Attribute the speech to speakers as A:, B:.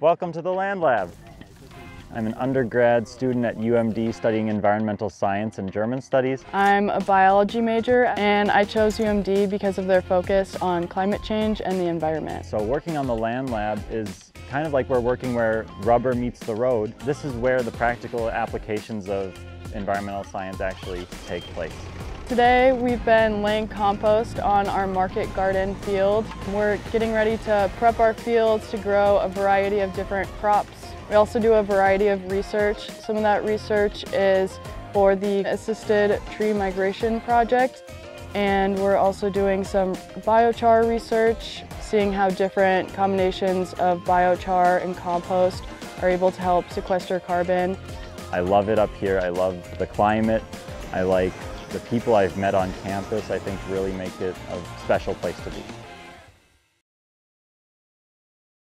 A: Welcome to the Land Lab. I'm an undergrad student at UMD studying environmental science and German studies.
B: I'm a biology major and I chose UMD because of their focus on climate change and the environment.
A: So working on the Land Lab is kind of like we're working where rubber meets the road. This is where the practical applications of environmental science actually take place.
B: Today we've been laying compost on our market garden field. We're getting ready to prep our fields to grow a variety of different crops. We also do a variety of research. Some of that research is for the Assisted Tree Migration Project and we're also doing some biochar research, seeing how different combinations of biochar and compost are able to help sequester carbon.
A: I love it up here. I love the climate. I like the people I've met on campus, I think really make it a special place to be.